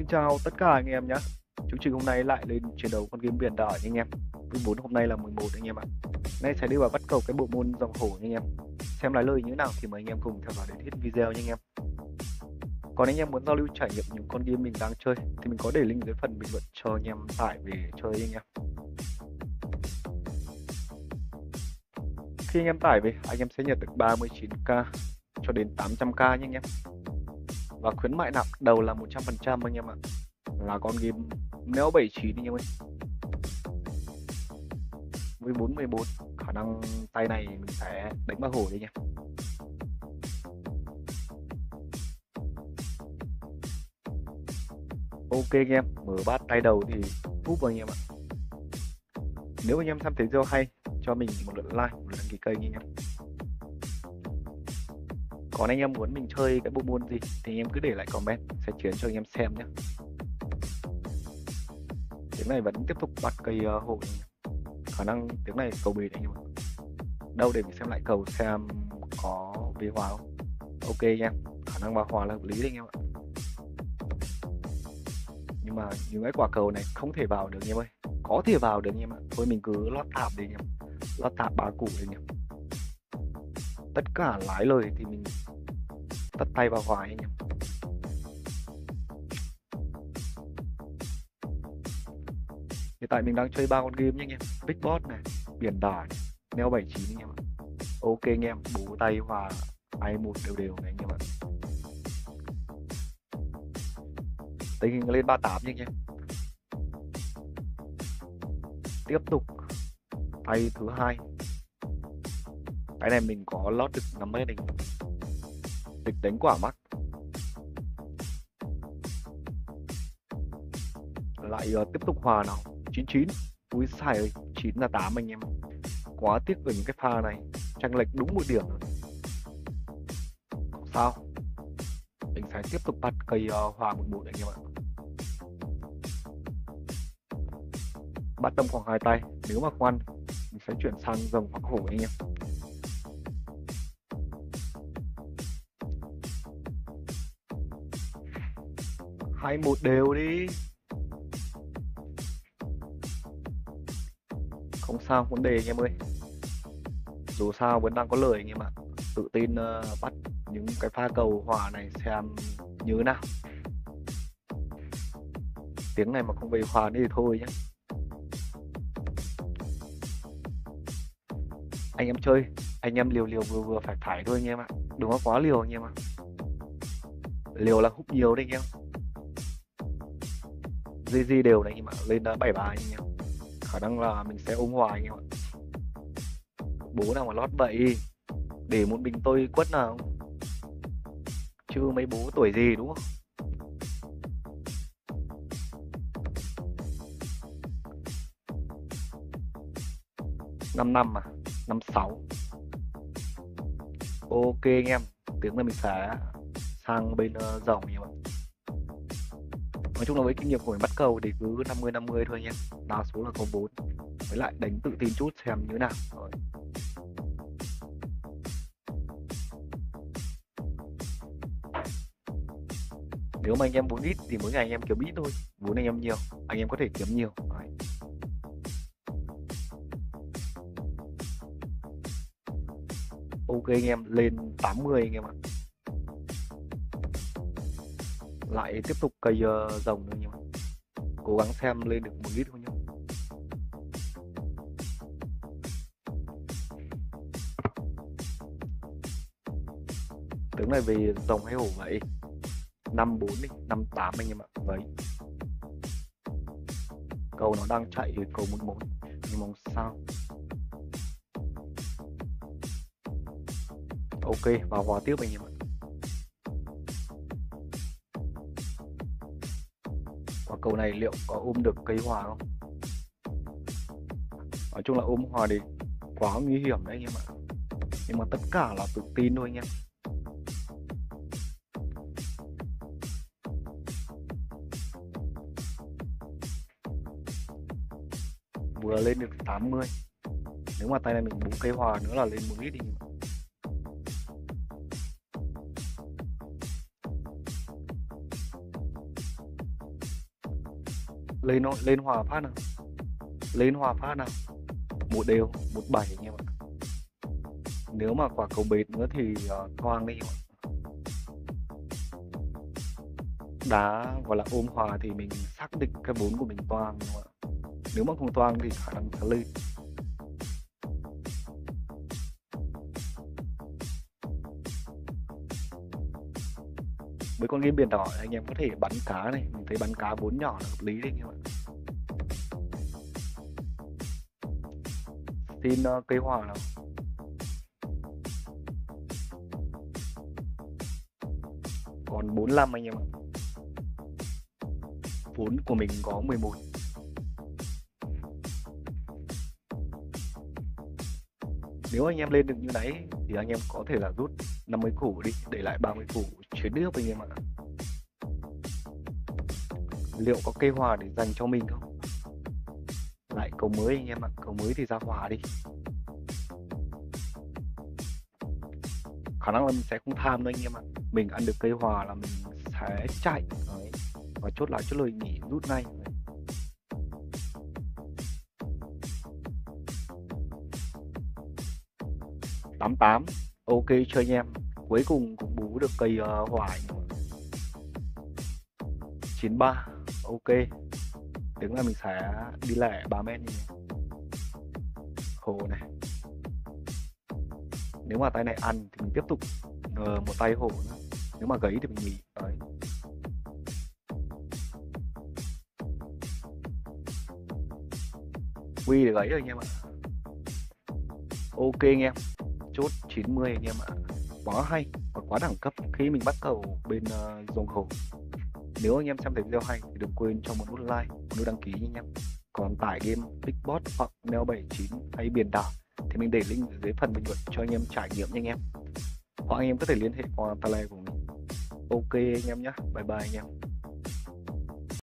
Xin chào tất cả anh em nhé. Chương trình hôm nay lại lên chiến đấu con game biển đỏ anh em. Thứ 4 hôm nay là 11 anh em ạ. Nay sẽ đi vào bắt cầu cái bộ môn dòng hổ anh em. Xem lái lời như thế nào thì mời anh em cùng theo dõi đến hết video nha anh em. Còn anh em muốn giao lưu trải nghiệm những con game mình đang chơi thì mình có để link dưới phần bình luận cho anh em tải về chơi anh em. Khi anh em tải về, anh em sẽ nhận được 39k cho đến 800k nha anh em và khuyến mại nạp đầu là 100% anh em ạ. Là con game nếu 79 anh em ơi. 14 14 khả năng tay này mình sẽ đánh ba hổ đấy nha ok anh em, mở bát tay đầu thì úp vào anh em ạ. Nếu anh em xem thấy video hay, cho mình một lượt like, một lượt đăng ký kênh anh em còn anh em muốn mình chơi cái bộ môn gì thì anh em cứ để lại comment sẽ chuyển cho anh em xem nhé tiếng này vẫn tiếp tục bắt cây uh, hội. Khả năng tiếng này cầu bì anh em đâu để mình xem lại cầu xem có vi hòa không. Ok anh em khả năng vào hòa là hợp lý đấy anh em ạ. Nhưng mà những cái quả cầu này không thể vào được anh em ơi. Có thể vào được anh em ạ. Thôi mình cứ lót tạp đi anh em. Lót tạp ba củ đi anh em. Tất cả lái lời thì mình tắt tay vào hoài anh em hiện tại mình đang chơi ba con game nhé anh em. Big boss này, biển đỏ này, neo 79 anh em ạ. Ok anh em bú tay hòa ai một đều đều này anh em ạ. Tình hình lên 38 nhé anh em. Tiếp tục, tay thứ hai. Cái này mình có lót được 50 đỉnh địch đánh quả mắc lại uh, tiếp tục hòa nào. 99 úi xài ơi 9 là 8 anh em quá tiếc về những cái pha này. Tranh lệch đúng một điểm. Không sao. Mình sẽ tiếp tục bắt cây uh, hòa một một anh em ạ. Bắt tâm khoảng hai tay. Nếu mà khoan mình sẽ chuyển sang dòng hoặc hổ anh em. Hai một đều đi. Không sao vấn đề anh em ơi. Dù sao vẫn đang có lời anh em ạ. Tự tin uh, bắt những cái pha cầu hòa này xem như thế nào. Tiếng này mà không về hòa đi thì thôi nhé anh em chơi anh em liều liều vừa vừa phải phải thôi anh em ạ. Đừng có quá liều anh em ạ. Liều là hút nhiều đấy anh em. GG đều này anh em ạ lên đã bảy bài anh em khả năng là mình sẽ ôm hoài anh em ạ. Bố nào mà lót vậy? Để một mình tôi quất nào? Chứ mấy bố tuổi gì đúng không? Năm năm à? Năm sáu. Ok anh em tiếng là mình sẽ sang bên uh, dòng anh em ạ nói chung là với kinh nghiệm của bắt cầu thì cứ 50 50 thôi nhé. Đa số là có 4 với lại đánh tự tin chút xem như thế nào. Rồi. Nếu mà anh em vốn ít thì mỗi ngày anh em kiếm ít thôi. Vốn anh em nhiều, anh em có thể kiếm nhiều. Đấy. ok anh em, lên 80 anh em ạ lại tiếp tục cây uh, rồng nữa nhưng mà cố gắng xem lên được một lít thôi nhé tướng này về rồng hay hổ vậy? Năm bốn đi năm tám anh em ạ vậy. Cầu nó đang chạy cầu một một nhưng mà sao. Ok vào hòa tiếp anh em ạ cầu này liệu có ôm được cây hòa không? Nói chung là ôm hòa thì quá nguy hiểm đấy anh em ạ. Nhưng mà tất cả là tự tin thôi anh em. Vừa lên được 80 nếu mà tay này mình búng cây hòa nữa là lên một lít đi lên nó lên hòa phát nào. Lên hòa phát nào. Một đều một bảy anh em ạ. Nếu mà quả cầu bệt nữa thì ờ, uh, thoang đi đá gọi là ôm hòa thì mình xác định cái vốn của mình toang nếu mà không toang thì khả năng sẽ lên với con game biển đỏ anh em có thể bắn cá này mình thấy bắn cá vốn nhỏ là hợp lý đấy anh em ạ. Xin uh, cây hỏa nào? Còn 45 anh em ạ. Vốn của mình có 11 nếu anh em lên được như đấy thì anh em có thể là rút 50 củ đi, để lại 30 củ chuyến nước anh em ạ. Liệu có cây hòa để dành cho mình không? Lại cầu mới anh em ạ, cầu mới thì ra hòa đi. Khả năng là mình sẽ không tham đâu anh em ạ. Mình ăn được cây hòa là mình sẽ chạy, Đấy. và chốt lại, chốt lời nghỉ rút ngay. Tám tám. Ok cho anh em. Cuối cùng cũng bú được cây uh, hoài 93 ok. Tiếng là mình sẽ đi lẻ 3 mét như hồ này. Nếu mà tay này ăn thì mình tiếp tục uh, một tay hổ nữa. Nếu mà gấy thì mình nghỉ. Đấy. Quy để gấy rồi anh em ạ. Ok anh em chốt 90 anh em ạ. Quá hay và quá đẳng cấp khi mình bắt cầu bên uh, dòng hồ nếu anh em xem thấy video hay thì đừng quên cho một nút like một nút đăng ký nha anh em. Còn tải game Bigboss hoặc Neo 79 hay biển đảo thì mình để link dưới phần bình luận cho anh em trải nghiệm nha anh em. Hoặc anh em có thể liên hệ qua tele của mình. Ok anh em nhé bye bye anh em.